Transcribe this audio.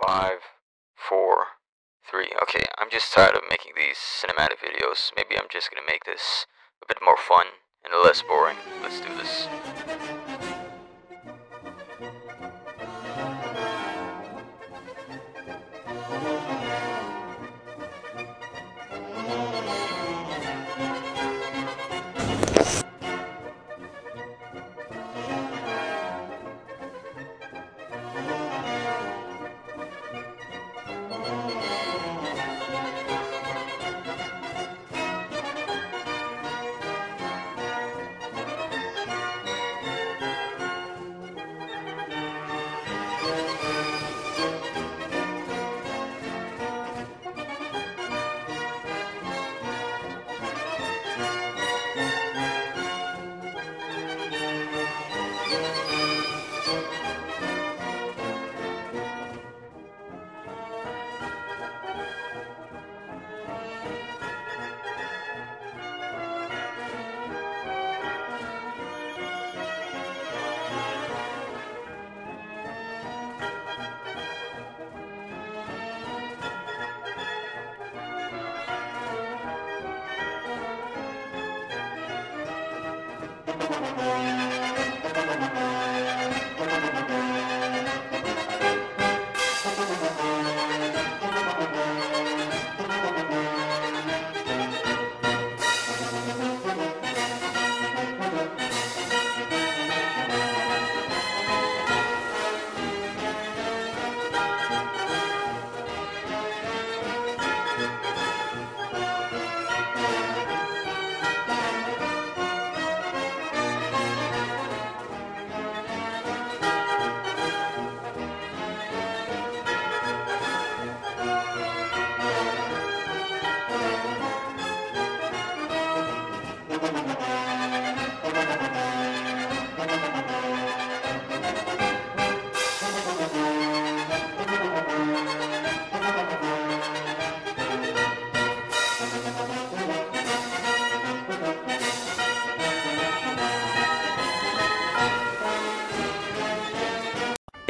Five, four, three. Okay, I'm just tired of making these cinematic videos. Maybe I'm just gonna make this a bit more fun and less boring. Let's do this.